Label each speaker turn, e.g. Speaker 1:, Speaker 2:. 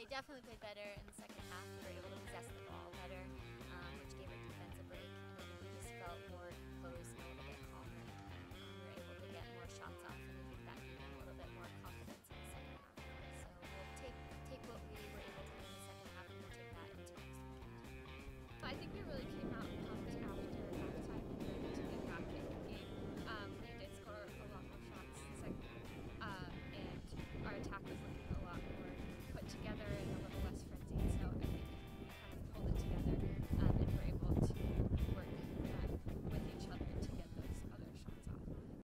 Speaker 1: They definitely played better in the second